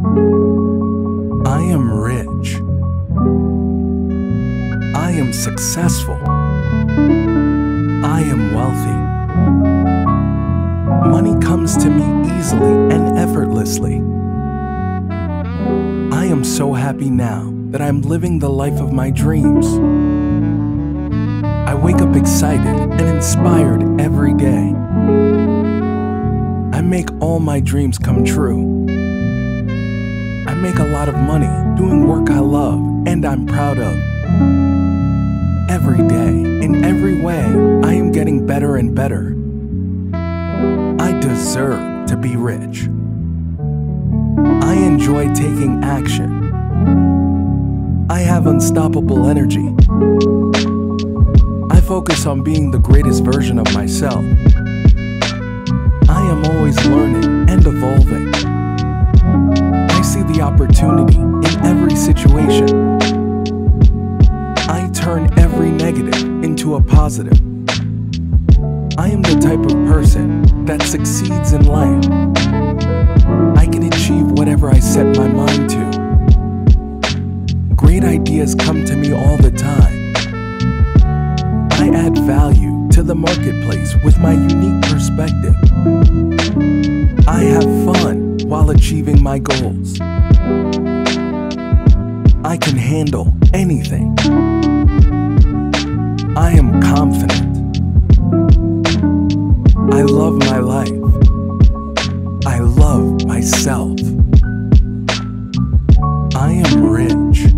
I am rich. I am successful. I am wealthy. Money comes to me easily and effortlessly. I am so happy now that I'm living the life of my dreams. I wake up excited and inspired every day. I make all my dreams come true. Make a lot of money doing work I love and I'm proud of. Every day, in every way, I am getting better and better. I deserve to be rich. I enjoy taking action. I have unstoppable energy. I focus on being the greatest version of myself. I am always learning and evolving. Opportunity in every situation. I turn every negative into a positive. I am the type of person that succeeds in life. I can achieve whatever I set my mind to. Great ideas come to me all the time. I add value to the marketplace with my unique perspective. I have fun while achieving my goals. I can handle anything. I am confident. I love my life. I love myself. I am rich.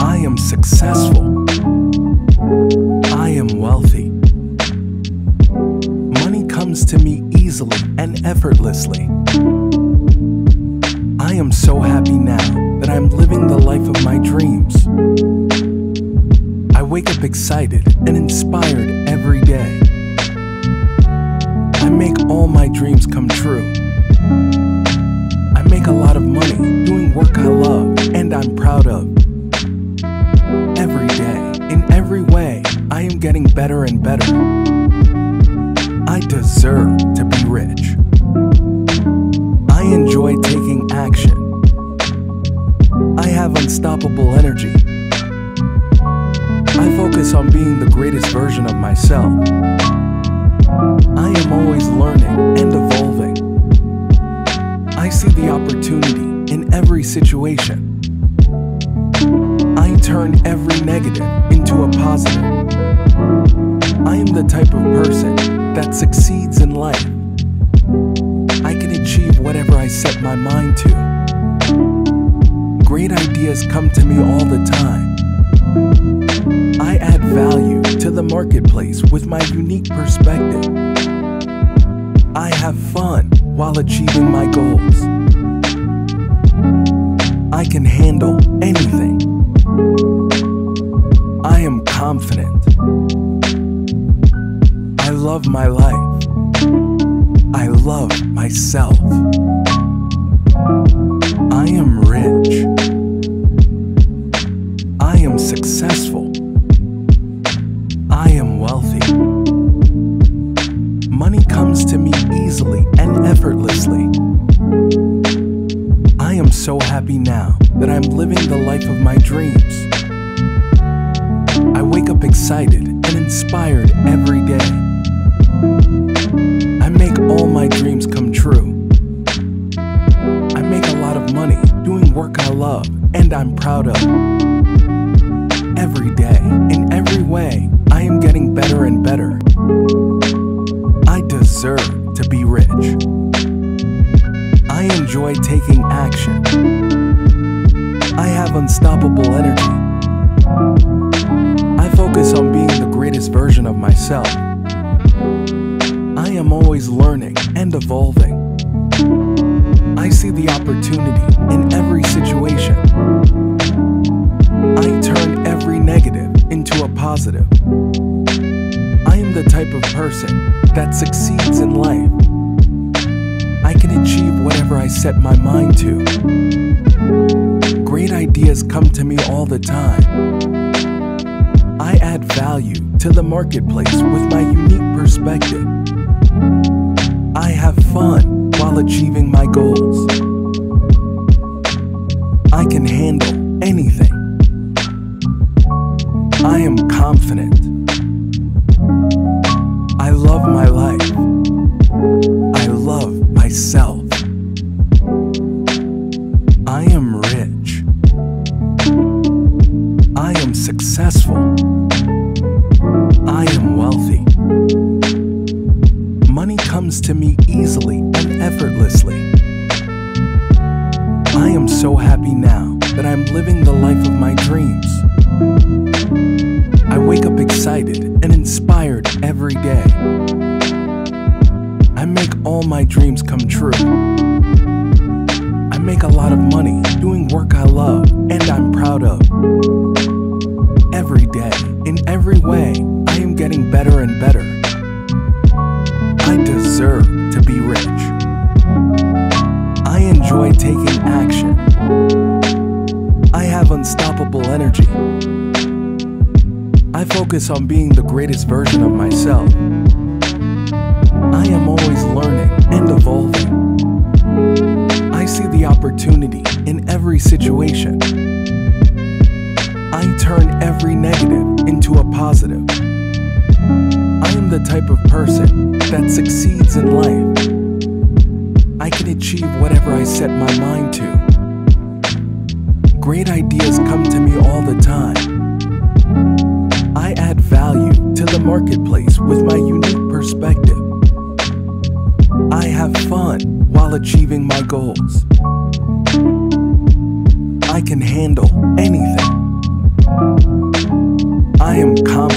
I am successful. I am wealthy. Money comes to me easily and effortlessly. I am so happy now that I'm living the life of my dreams. I wake up excited and inspired every day. I make all my dreams come true. I make a lot of money doing work I love and I'm proud of. Every day, in every way, I am getting better and better. I deserve to be rich. I enjoy taking action. I have unstoppable energy. I focus on being the greatest version of myself. I am always learning and evolving. I see the opportunity in every situation. I turn every negative into a positive. I am the type of person that succeeds in life. Whatever I set my mind to. Great ideas come to me all the time. I add value to the marketplace with my unique perspective. I have fun while achieving my goals. I can handle anything. I am confident. I love my life. I love myself. I am rich. I am successful. I am wealthy. Money comes to me easily and effortlessly. I am so happy now that I'm living the life of my dreams. I wake up excited and inspired every better and better. I deserve to be rich. I enjoy taking action. I have unstoppable energy. I focus on being the greatest version of myself. I am always learning and evolving. I see the opportunity in every situation. I turn every negative into a positive. I am the type of person that succeeds in life. I can achieve whatever I set my mind to. Great ideas come to me all the time. I add value to the marketplace with my unique perspective. I have fun while achieving my goals. I can handle anything. I am confident.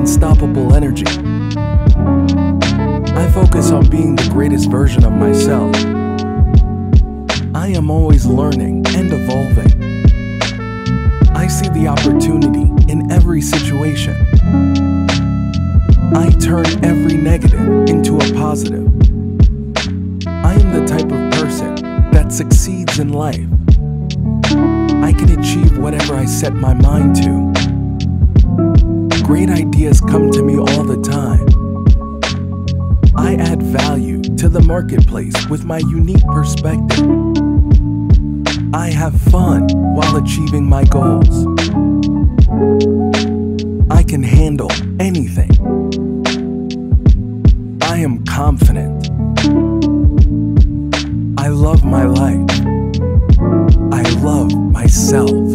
Unstoppable energy. I focus on being the greatest version of myself. I am always learning and evolving. I see the opportunity in every situation. I turn every negative into a positive. I am the type of person that succeeds in life. I can achieve whatever I set my mind to. Great ideas come to me all the time. I add value to the marketplace with my unique perspective. I have fun while achieving my goals. I can handle anything. I am confident. I love my life. I love myself.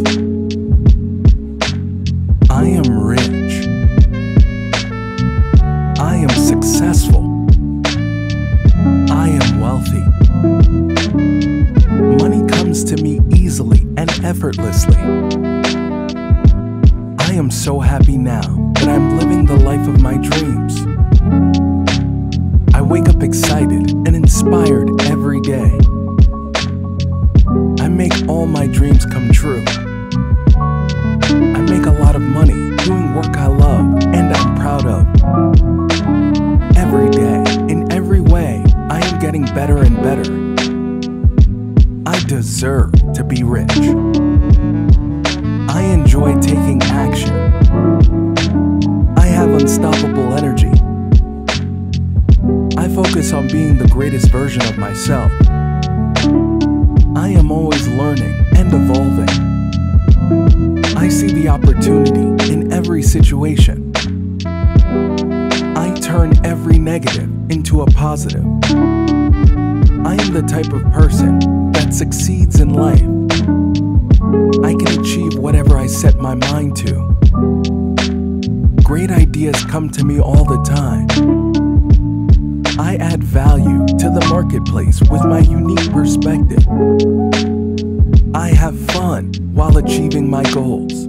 opportunity, in every situation. I turn every negative into a positive. I am the type of person that succeeds in life. I can achieve whatever I set my mind to. Great ideas come to me all the time. I add value to the marketplace with my unique perspective. I have fun while achieving my goals.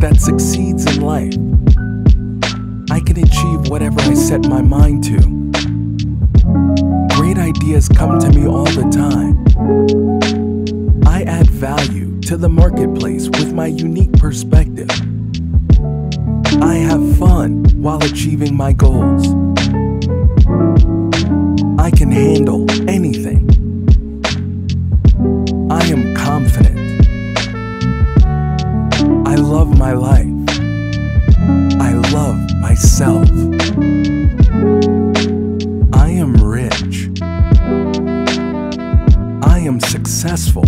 that succeeds in life. I can achieve whatever I set my mind to. Great ideas come to me all the time. I add value to the marketplace with my unique perspective. I have fun while achieving my goals. I can handle any love my life. I love myself. I am rich. I am successful.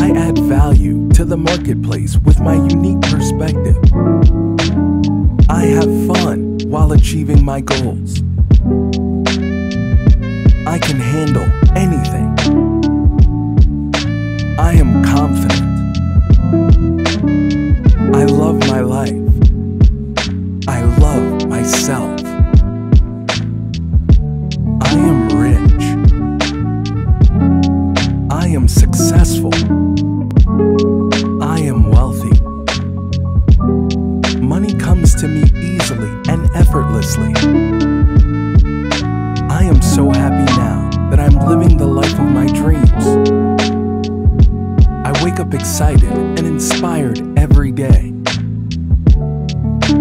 I add value to the marketplace with my unique perspective. I have fun while achieving my goals. I can handle anything. I am confident. I love my life. I love myself. I am rich. I am successful. effortlessly. I am so happy now that I'm living the life of my dreams. I wake up excited and inspired every day.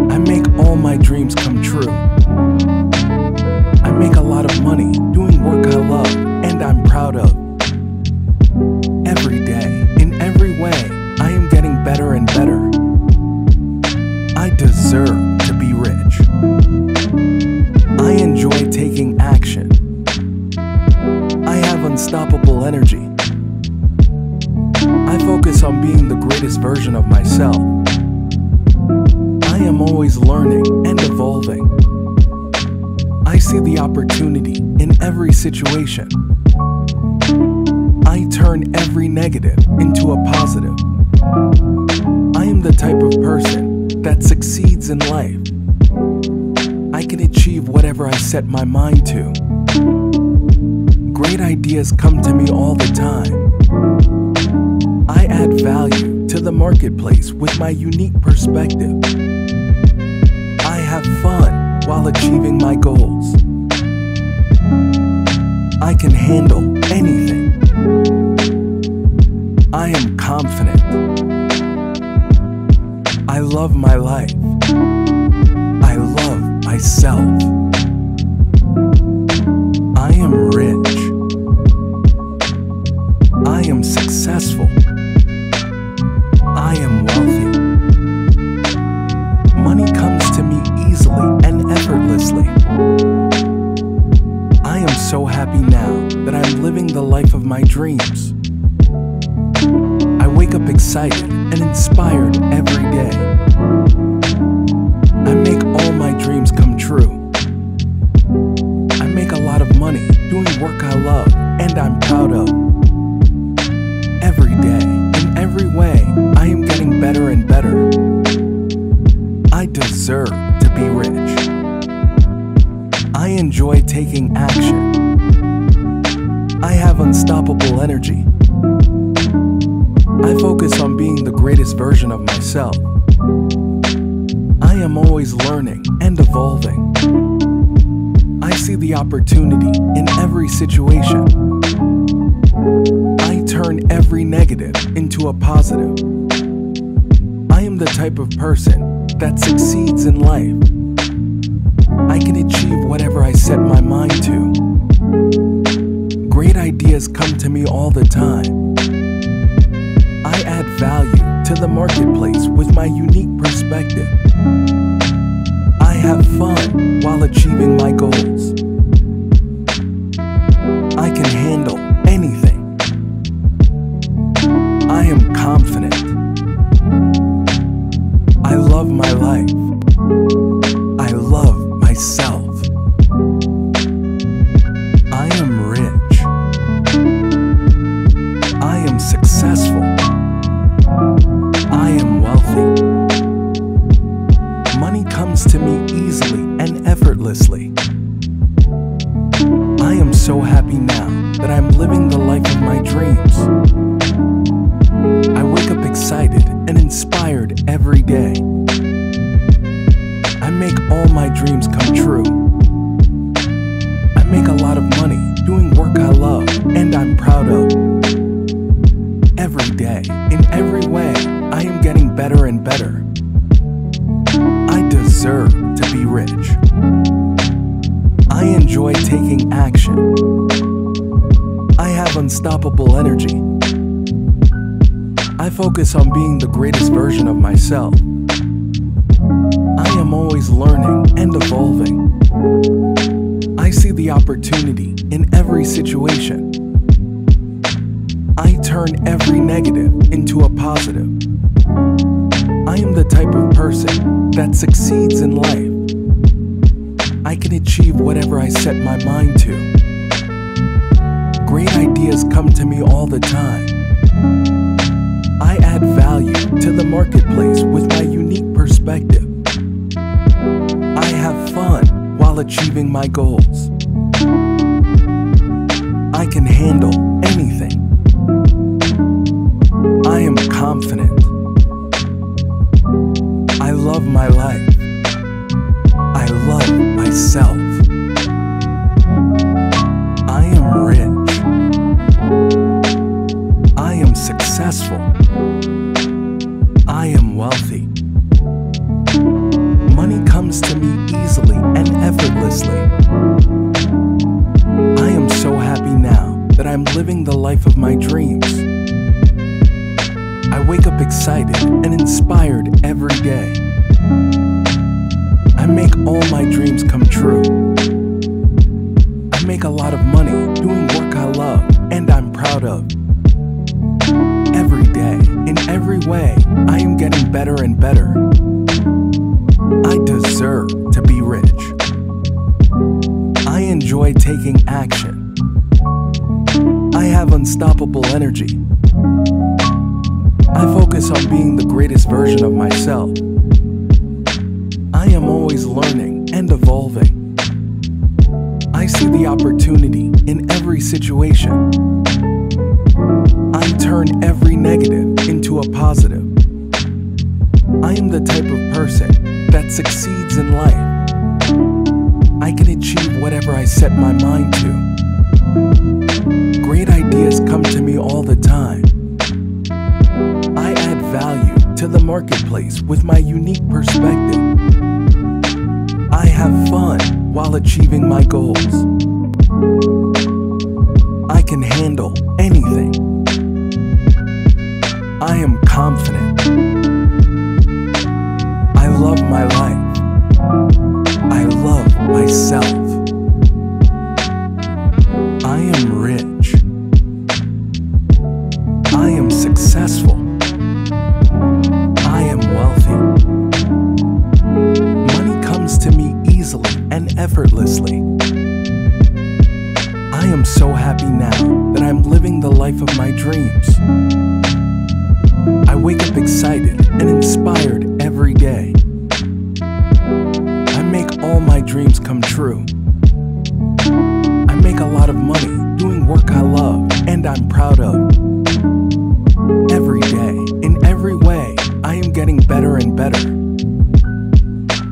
I make all my dreams come true. I make a lot of money doing work I love and I'm proud of. Set my mind to. Great ideas come to me all the time. I add value to the marketplace with my unique perspective. I have fun while achieving my goals. I can handle anything. I am confident. I love my life. I love myself. I am rich. I am successful. I am wealthy. Money comes to me easily and effortlessly. I am so happy now that I'm living the life of my dreams. I wake up excited and inspired every day. I make all my dreams come true. Doing work I love and I'm proud of. Every day, in every way, I am getting better and better. I deserve to be rich. I enjoy taking action. I have unstoppable energy. I focus on being the greatest version of myself. I am always learning and evolving. See the opportunity in every situation. I turn every negative into a positive. I am the type of person that succeeds in life. I can achieve whatever I set my mind to. Great ideas come to me all the time. I add value to the marketplace with my unique perspective. I have fun while achieving my goals. Life of my dreams. I wake up excited and inspired every day. I make all my dreams come true. And inspired every day. I make all my dreams come true. I make a lot of money doing work I love and I'm proud of. Every day, in every way, I am getting better and better.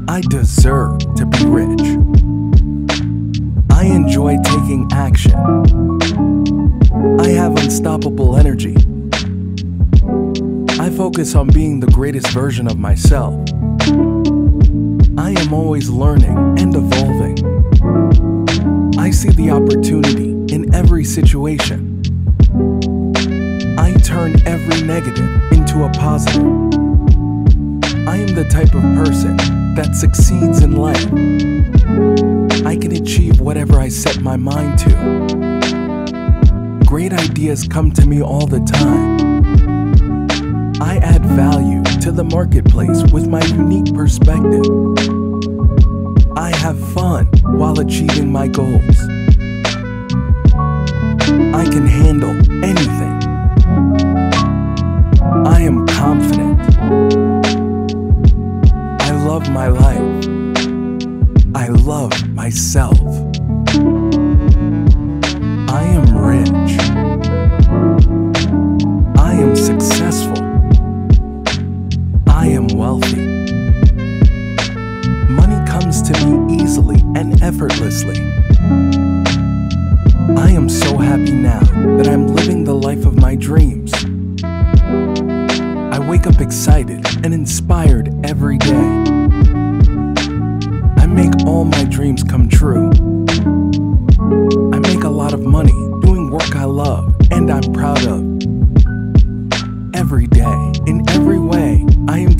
I deserve to be rich. I enjoy taking action. I have unstoppable energy. Focus on being the greatest version of myself. I am always learning and evolving. I see the opportunity in every situation. I turn every negative into a positive. I am the type of person that succeeds in life. I can achieve whatever I set my mind to. Great ideas come to me all the time. I add value to the marketplace with my unique perspective. I have fun while achieving my goals. I can handle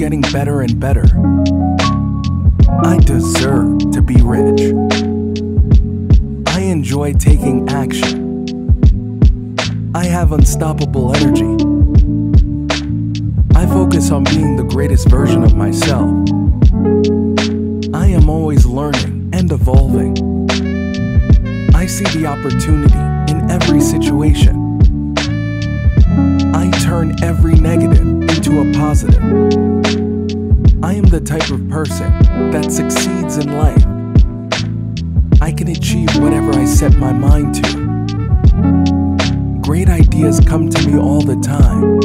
getting better and better. I deserve to be rich. I enjoy taking action. I have unstoppable energy. I focus on being the greatest version of myself. I am always learning and evolving. I see the opportunity in every situation. I turn every negative into a positive. I am the type of person that succeeds in life. I can achieve whatever I set my mind to. Great ideas come to me all the time.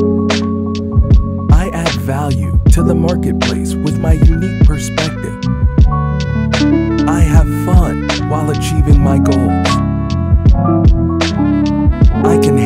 I add value to the marketplace with my unique perspective. I have fun while achieving my goals. I can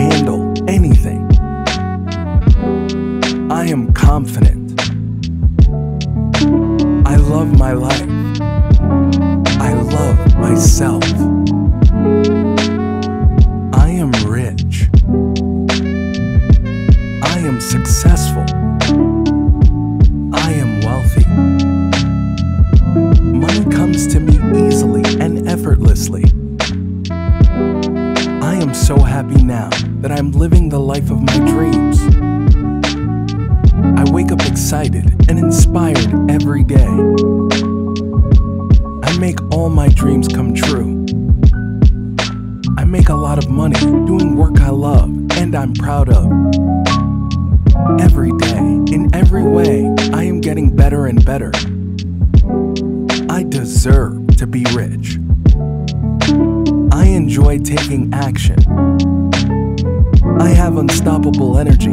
I have unstoppable energy.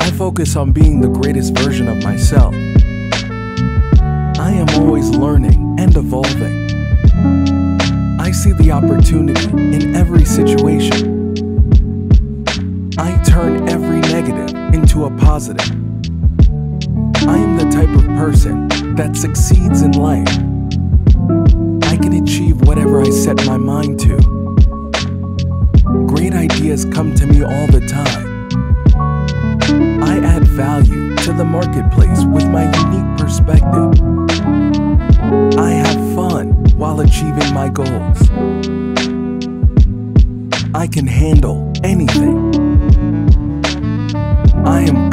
I focus on being the greatest version of myself. I am always learning and evolving. I see the opportunity in every situation. I turn every negative into a positive. I am the type of person that succeeds in life. I can achieve whatever I set my mind to. Great ideas come to me all the time. I add value to the marketplace with my unique perspective. I have fun while achieving my goals. I can handle anything. I am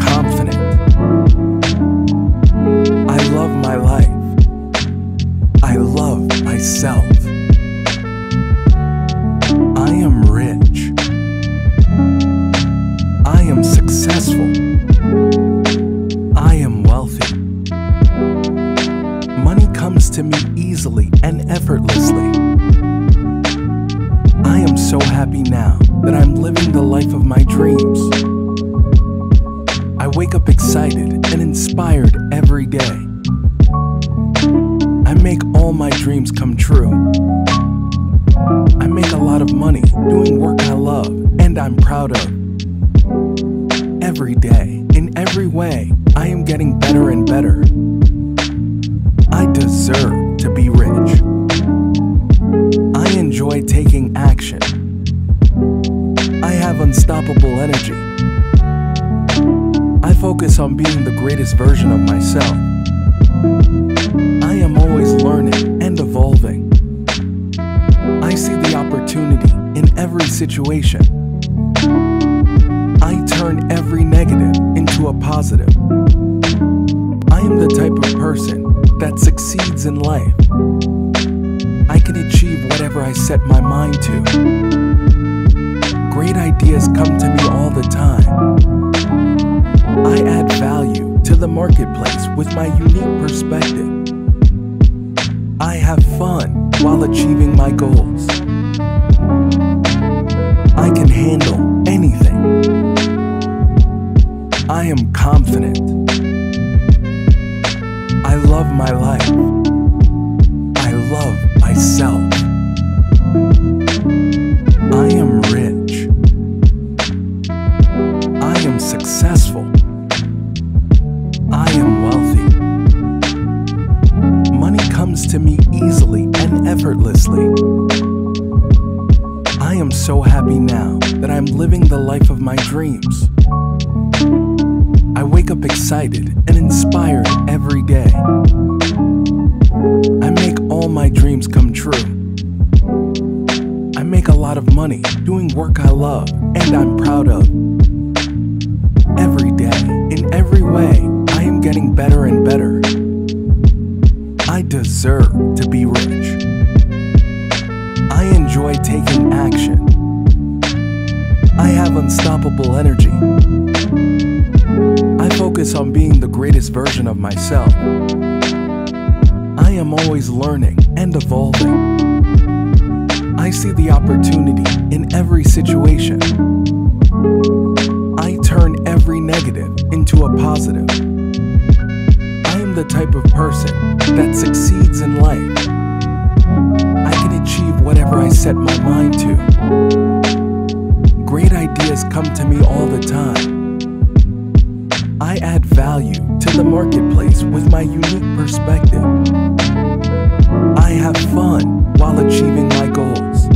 situation. I turn every negative into a positive. I am the type of person that succeeds in life. I can achieve whatever I set my mind to. Great ideas come to me all the time. I add value to the marketplace with my unique perspective. I have fun while achieving my goals. I type of person that succeeds in life. I can achieve whatever I set my mind to. Great ideas come to me all the time. I add value to the marketplace with my unique perspective. I have fun while achieving my goals.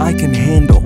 I can handle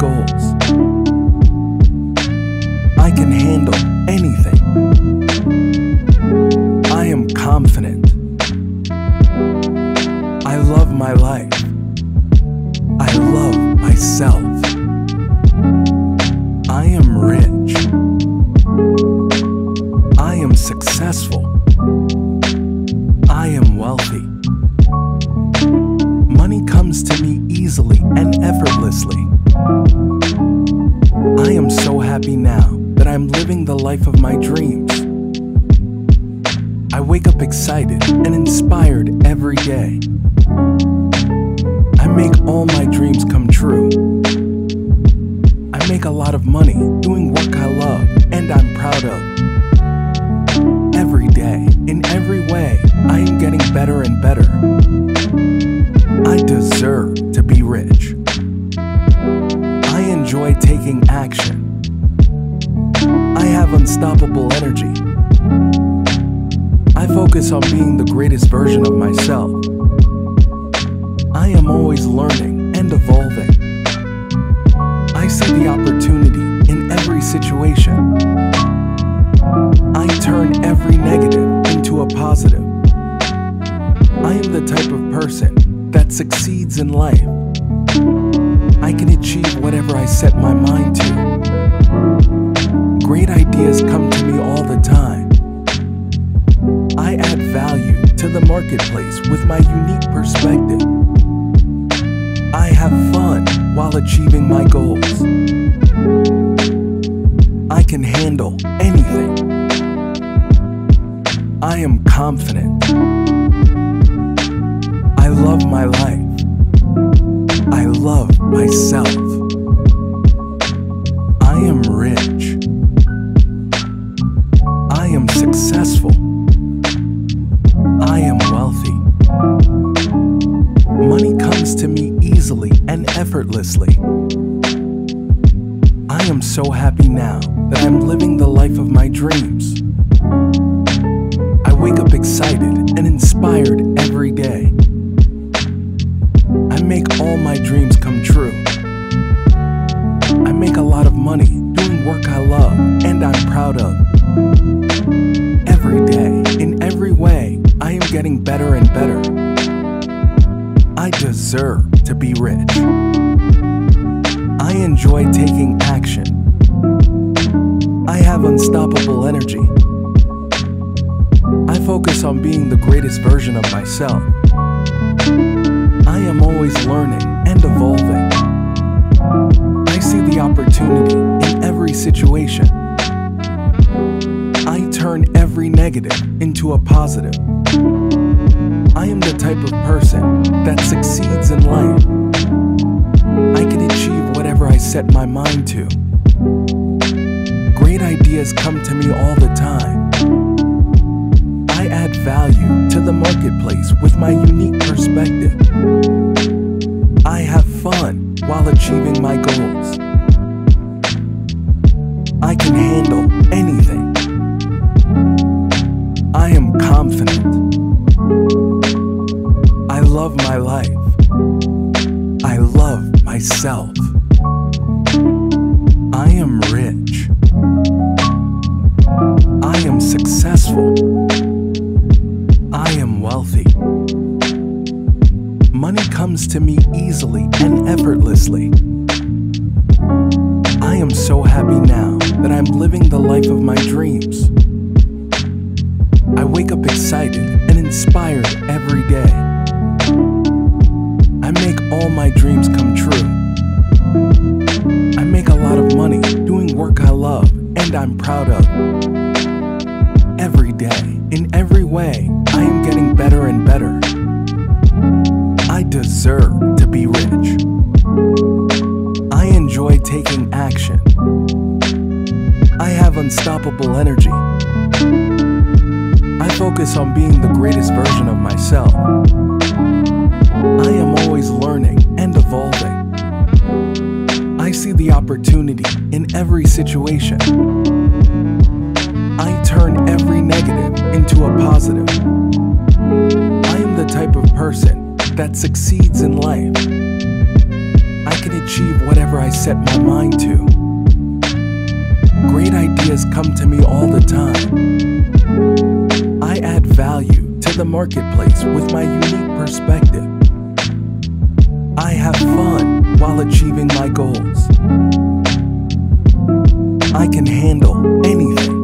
goals. anything. I am confident. I love my life. I love myself. I am rich. I am successful. I am wealthy. Money comes to me easily and effortlessly. I am so happy now that I'm living the life of my dreams. I wake up excited and inspired every day. I make all my dreams come true. And I'm proud of. Every day, in every way, I am getting better and better. I deserve to be rich. I enjoy taking action. I have unstoppable energy. I focus on being the greatest version of myself. I am always learning see the opportunity in every situation. I turn every negative into a positive. I am the type of person that succeeds in life. I can achieve whatever I set my mind to. Great ideas come to me all the time. I add value to the marketplace with my unique perspective. I have fun while achieving my goals. I can handle anything.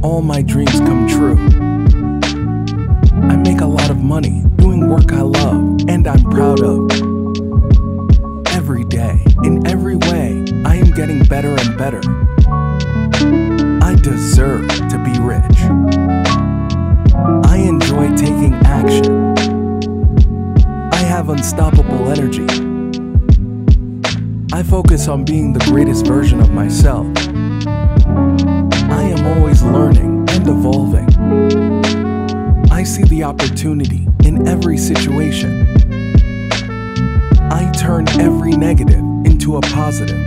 All my dreams come true. I make a lot of money doing work I love and I'm proud of. Every day, in every way, I am getting better and better. I deserve to be rich. I enjoy taking action. I have unstoppable energy. I focus on being the greatest version of myself. Learning and evolving. I see the opportunity in every situation. I turn every negative into a positive.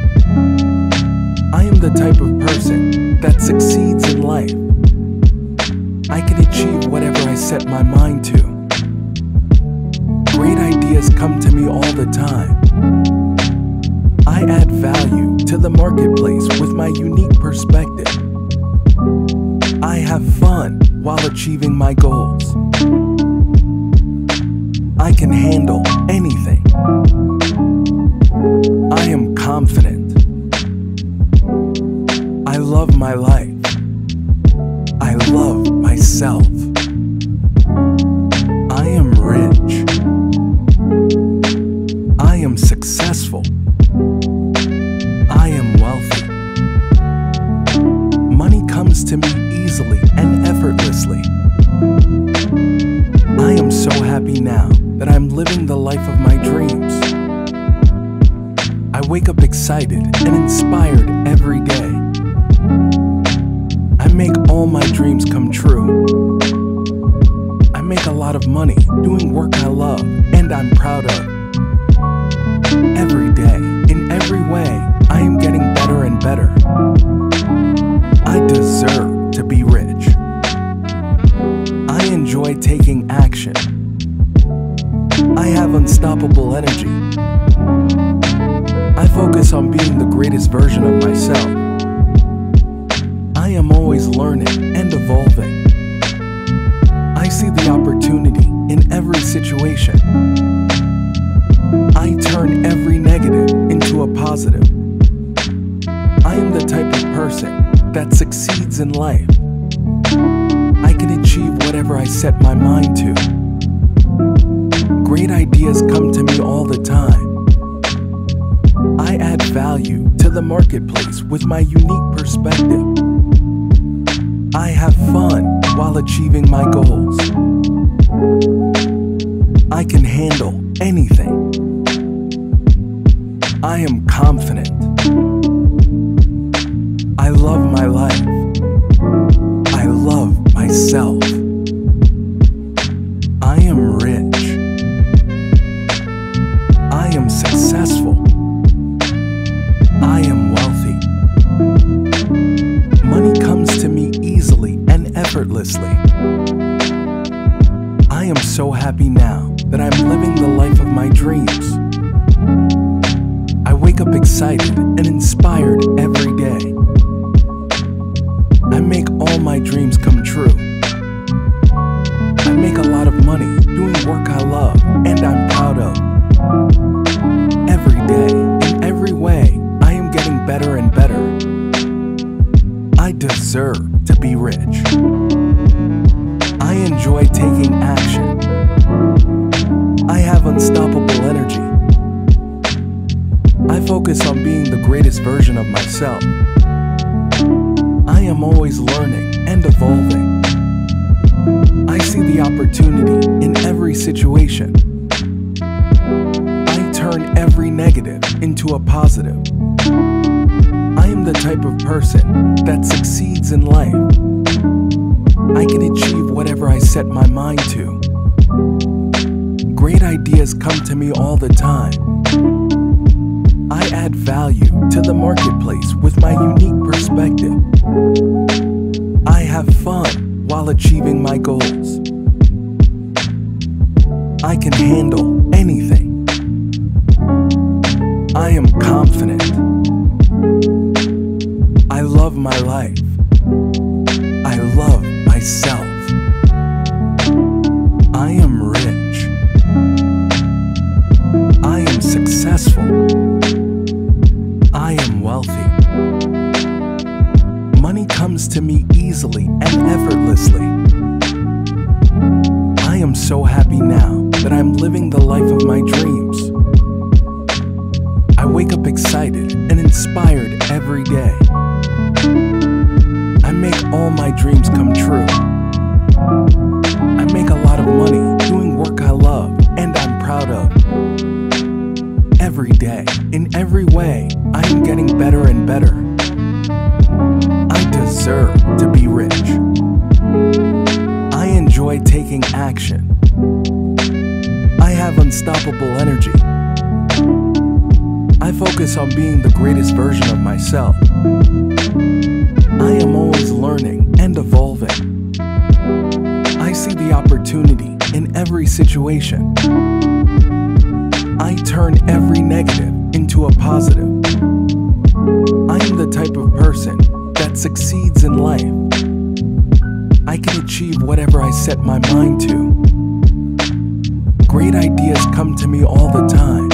I am the type of person that succeeds in life. I can achieve whatever I set my mind to. Great ideas come to me all the time. I add value to the marketplace with my unique perspective. Fun while achieving my goals. I can handle anything. I am confident. I love my life. I love myself. Wake with my unique unstoppable energy. I focus on being the greatest version of myself. I am always learning and evolving. I see the opportunity in every situation. I turn every negative into a positive. I am the type of person that succeeds in life. I can achieve whatever I set my mind to. Ideas come to me all the time. I add value to the marketplace with my unique perspective. I have fun while achieving my goals. I can handle anything. I am confident. I love my life. I love myself. in every situation. I turn every negative into a positive. I am the type of person that succeeds in life. I can achieve whatever I set my mind to. Great ideas come to me all the time.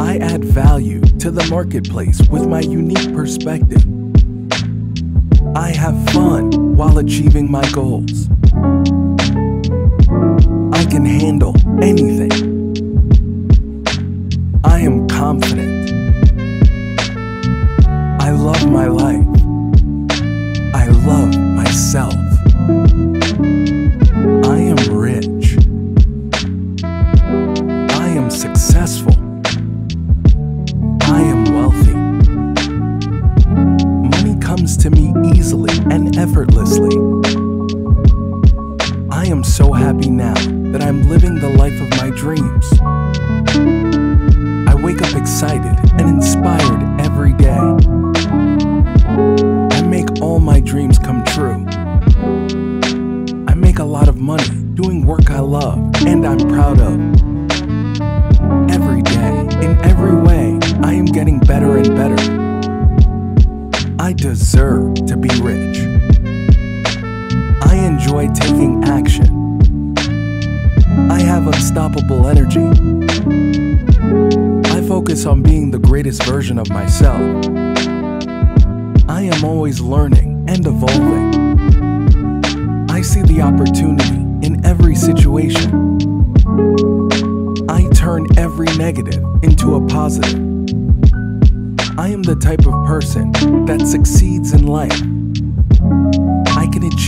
I add value to the marketplace with my unique perspective. I have fun while achieving my goals. I can handle anything.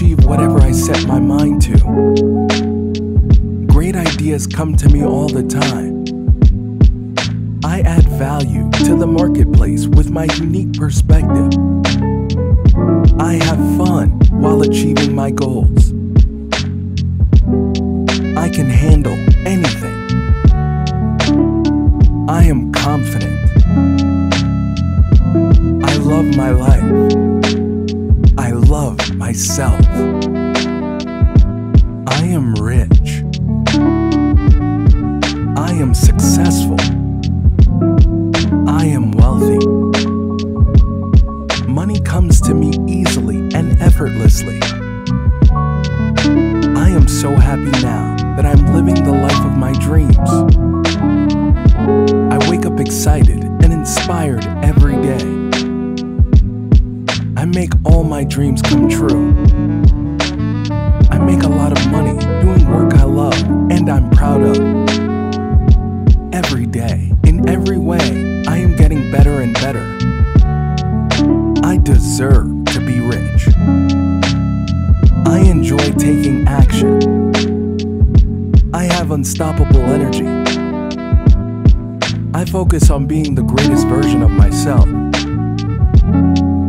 achieve whatever I set my mind to. Great ideas come to me all the time. I add value to the marketplace with my unique perspective. I have fun while achieving my goals. I can handle anything. I am confident. I love my life myself. I am rich. I am successful. I am wealthy. focus on being the greatest version of myself.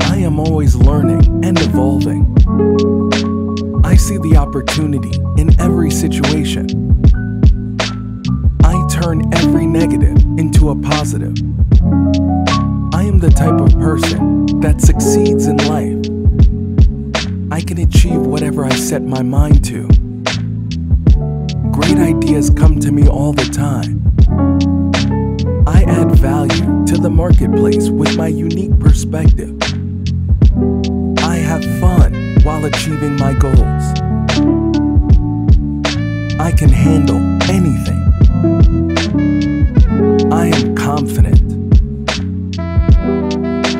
I am always learning and evolving. I see the opportunity in every situation. perspective. I have fun while achieving my goals. I can handle anything. I am confident.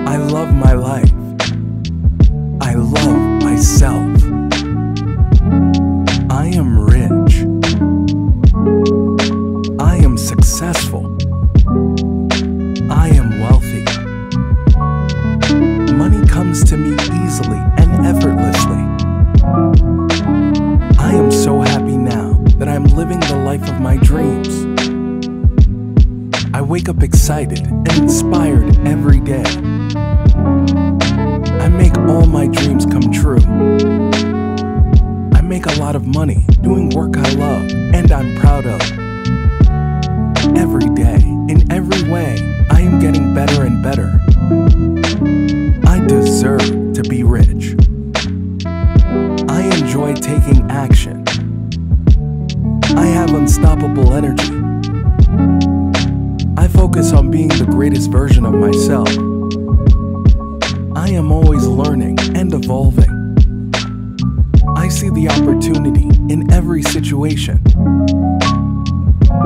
I love my life. I love myself. up excited and inspired every day. I make all my dreams come true. I make a lot of money doing work I love and I'm proud of. Every day, in every way, I am getting better and better. I deserve to be rich. I enjoy taking action. I have unstoppable energy focus on being the greatest version of myself. I am always learning and evolving. I see the opportunity in every situation.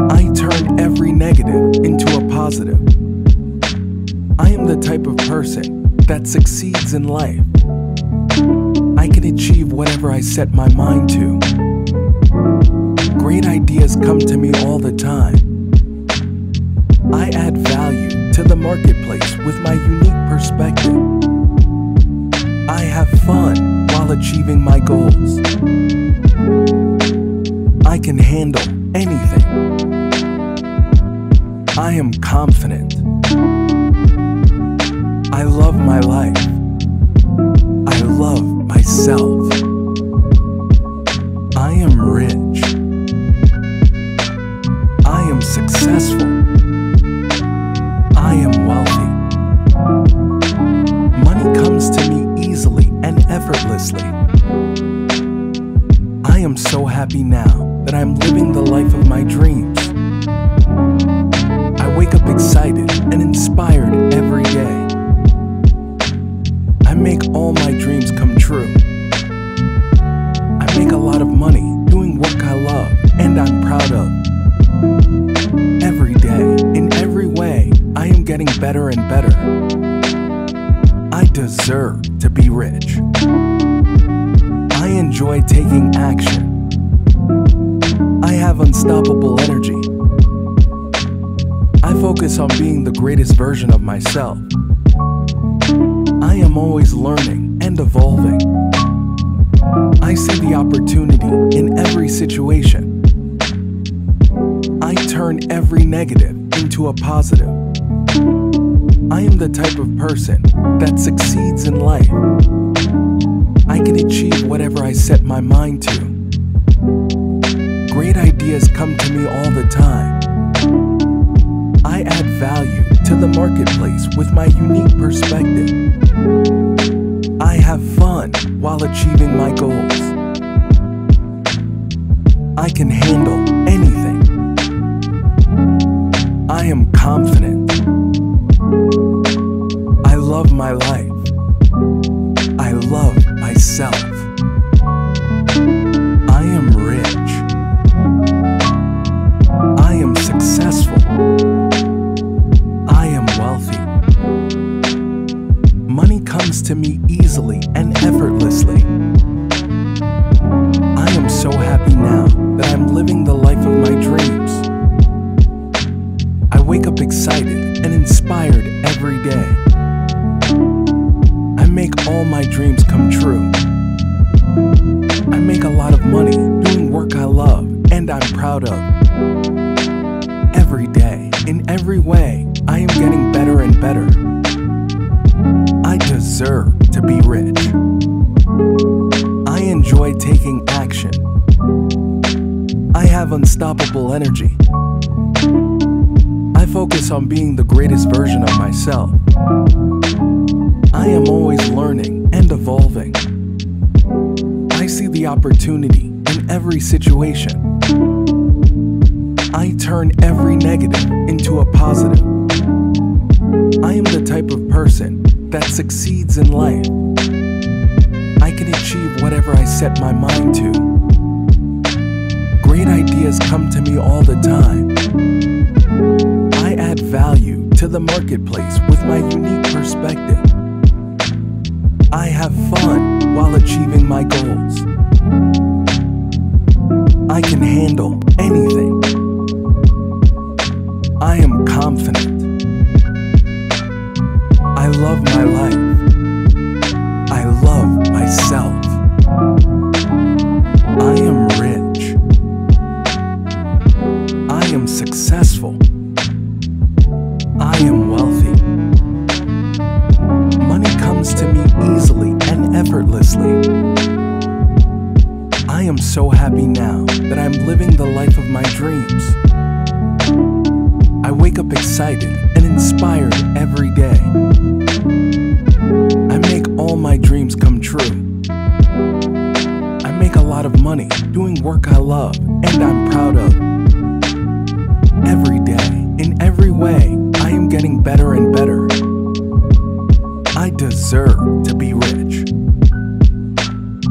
I turn every negative into a positive. I am the type of person that succeeds in life. I can achieve whatever I set my mind to. Great ideas come to me all the I love my life. I love myself. I am rich. I am successful. I am wealthy. Money comes to me easily and effortlessly. I am so happy now that I'm living the life of my dreams. I wake up excited and inspired every day. I make all my dreams come true. I make a lot of money doing work I love and I'm proud of. Every day, in every way, I am getting better and better. I deserve to be rich. I enjoy taking action. I have unstoppable energy. Focus on being the greatest version of myself. I am always learning and evolving. I see the opportunity in every situation. I turn every negative into a positive. I am the type of person that succeeds in life. I can achieve whatever I set my mind to. Great ideas come to me all the time. Value to the marketplace with my unique perspective. I have fun while achieving my goals. I can handle anything. I am confident. I love my life. I love myself. Set my mind to. Great ideas come to me all the time. I add value to the marketplace with my unique perspective. Happy now that I'm living the life of my dreams. I wake up excited and inspired every day. I make all my dreams come true. I make a lot of money doing work I love and I'm proud of. Every day, in every way, I am getting better and better. I deserve to be rich.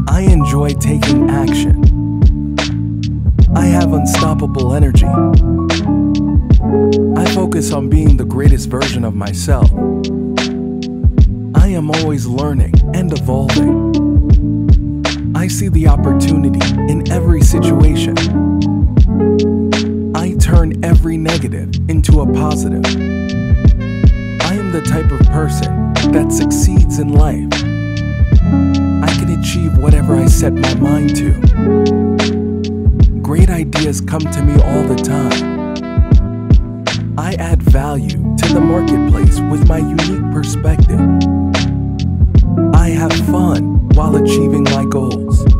I enjoy taking action. I have unstoppable energy. I focus on being the greatest version of myself. I am always learning and evolving. I see the opportunity in every situation. I turn every negative into a positive. I am the type of person that succeeds in life. I can achieve whatever I set my mind to. Ideas come to me all the time. I add value to the marketplace with my unique perspective. I have fun while achieving my goals.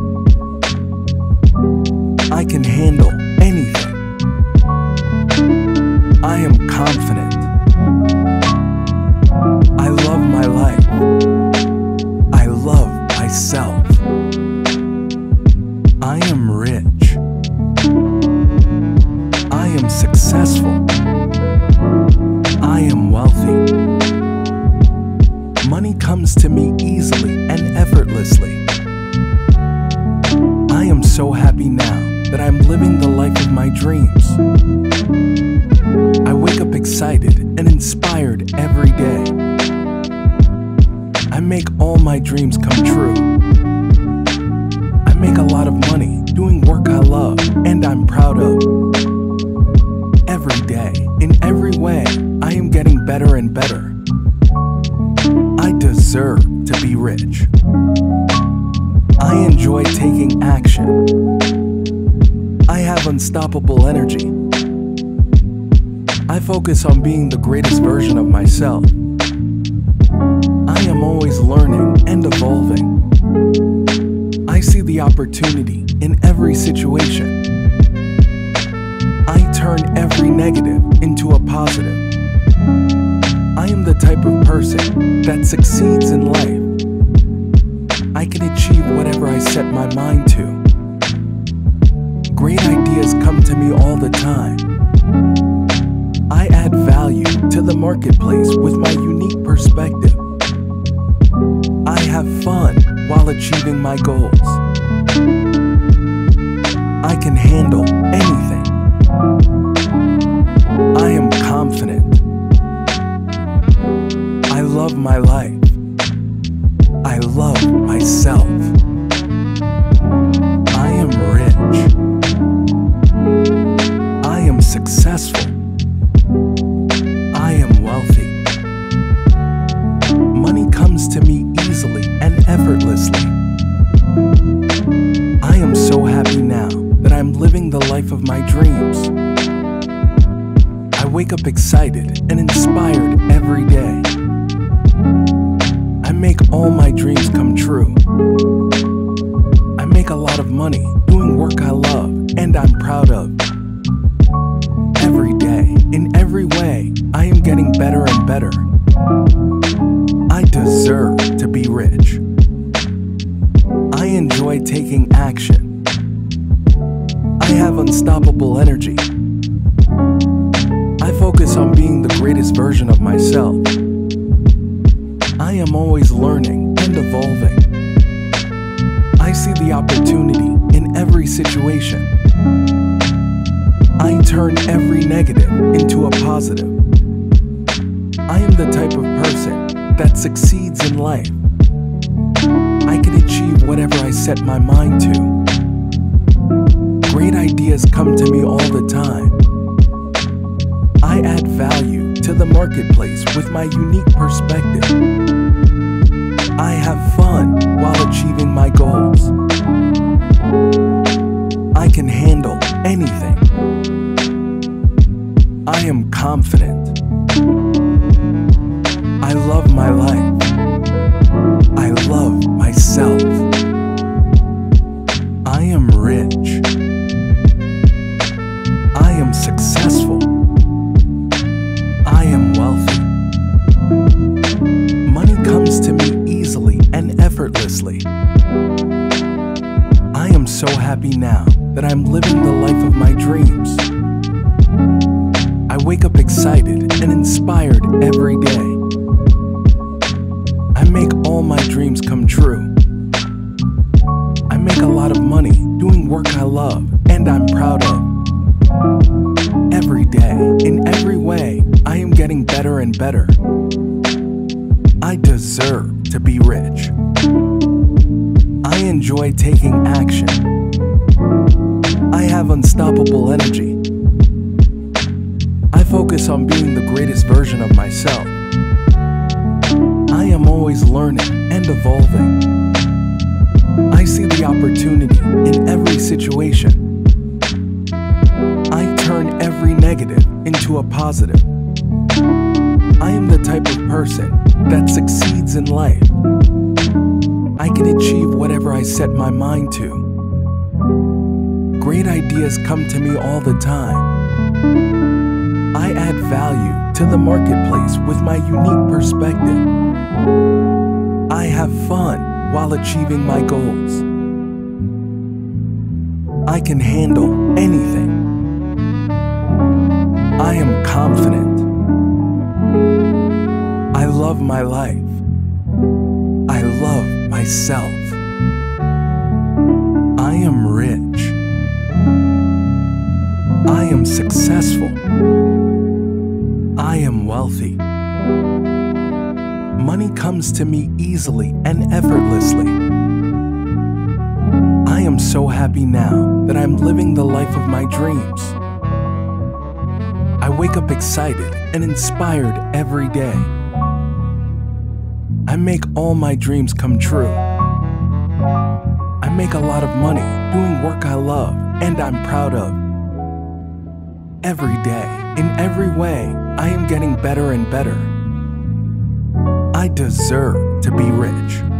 Better and better. I deserve to be rich. I enjoy taking action. I have unstoppable energy. I focus on being the greatest version of myself. I am always learning and evolving. I see the opportunity in every situation. I turn every negative into a positive. I am the type of person that succeeds in life. I can achieve whatever I set my mind to. Great ideas come to me all the time. I add value to the marketplace with my unique perspective. I have fun while achieving my goals. I can handle anything. Love my life. Deserve to be rich. I enjoy taking action. I have unstoppable energy. I focus on being the greatest version of myself. I am always learning and evolving. I see the opportunity in every situation. I turn every negative into a positive. I am the type of person that succeeds in life. I can achieve whatever I set my mind to. Great ideas come to me all the time. I add value to the marketplace with my unique perspective. I have fun while achieving my goals. I can handle anything. I am confident. I love my life. I love myself. Greatest version of myself. I am always learning and evolving. I see the opportunity in every situation. I turn every negative into a positive. I am the type of person that succeeds in life. I can achieve whatever I set my mind to. Great ideas come to me all the time. I add value to the marketplace with my unique perspective. I have fun while achieving my goals. I can handle anything. I am confident. I love my life. I love myself. I am rich. I am successful. I am wealthy. Money comes to me easily and effortlessly. I am so happy now that I'm living the life of my dreams. I wake up excited and inspired every day. I make all my dreams come true. I make a lot of money doing work I love and I'm proud of. Every day, in every way, I am getting better and better. I deserve to be rich.